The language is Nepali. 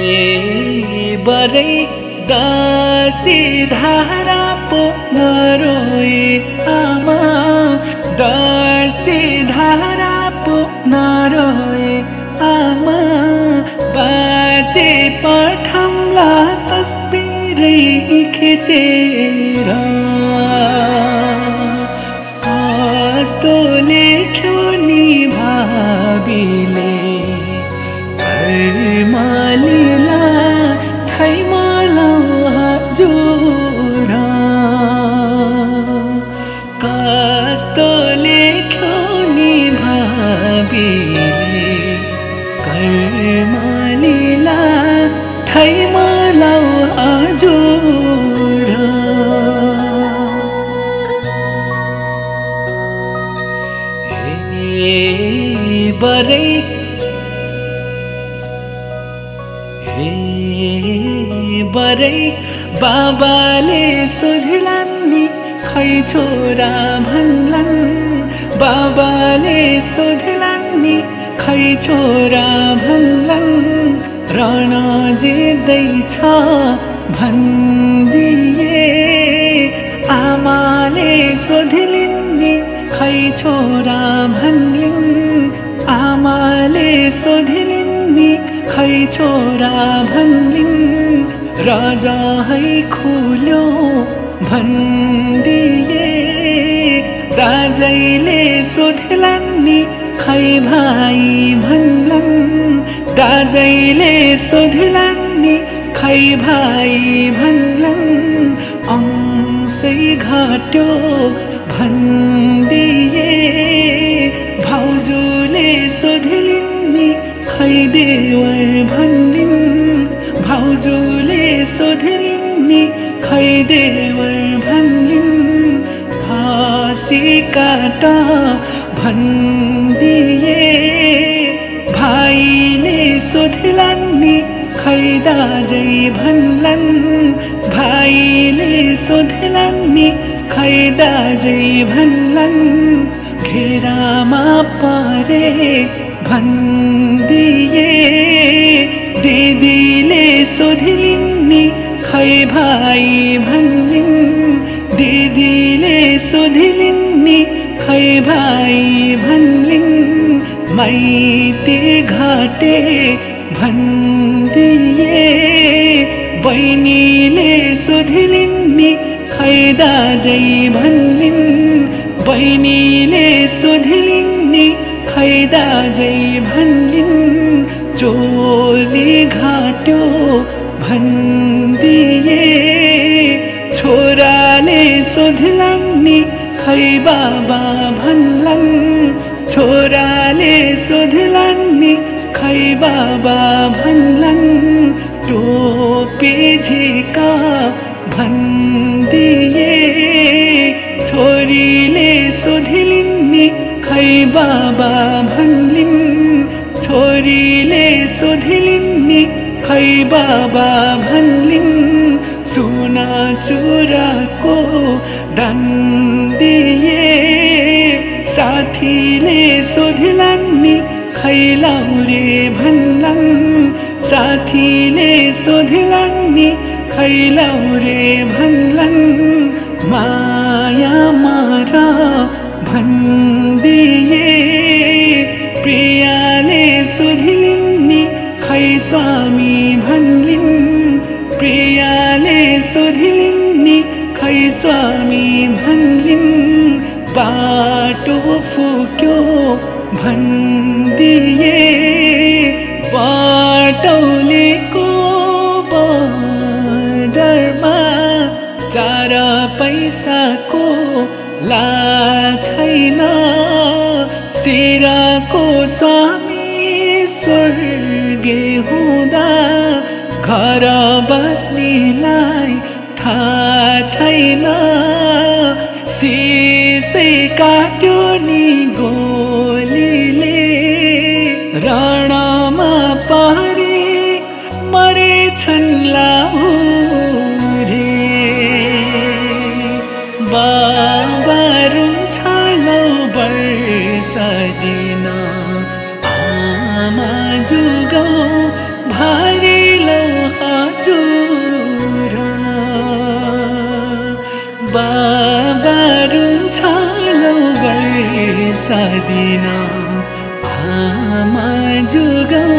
हे बरै। दासी धारा पो नरोए आमा। दासी धारा पो नरोए आमा। बाजे पठाउँला तस्बिरै खिचेर। कस्तो लेख्यो नि قابلا बरै बाबाले सोध्लान् नि खै छोरा भन्लान्? बाबाले सोध्लान् नि खै छोरा भन्लान्? रण जित्दैछ भनिदिए आमाले सोध्लिन् नि खै छोरा भन्लिन्? आमाले नि खै छोरा भन्लिन् राजा है खुल्यो भनिदिए दाजैले सोध्लान् नि खै भाइ भन्लान्। दाजैले सोध्लान् नि खै भाइ भन्लान्। अंशै घट्यो भनिदिए देवर भन्लिन् भाउजूले सोध्लिन् नि खै देवर भन्लिन् फाँसी काट भनिदिए भाइले सोध्लान् नि खै दाजै भन्लान्। भाइले सोध्लान् नि खै दाजै भन्लान्। घेरामा परे भनिदिए खै भाइ भन्लिन् दिदीले सोध्लिन् नि खै भाइ भन्लिन् माइते घाटे भनिदिए बहिनीले सोध्लिन् नि खै दाजै भन्लिन्। बहिनीले सोध्लिन् नि खै दाजै भन्लिन्। चोली घाट्यो भनिदिए बाबा भन्लान् छोराले सोध्लान् नि खै बाबा भन्लान् टोपी झिका भनिदिए। छोरीले सोध्लिन् नि खै बाबा भन्लिन् छोरीले सोध्लिन् नि खै बाबा भन्लिन्। सुना चुराको दन्दिए साथीले सोध्लान् नि खै लाउरे भन्लान् साथीले सोध्लान् नि खै लाउरे भन्लान् माया मार भनिदिए सोध्लिन् नि खै स्वामी भन्लिन् बाटो फुक्यो भनिदिए बाटौलीको बदरमा चार पैसाको ला छैन सिराको स्वामी स्वर्गे हुँदा घर बस्नेलाई छैन। सिसै काट्यो नि गोलीले। रणमा पारी मरेछन् लाहुरे लौ वर्षा दिन आमा जुगा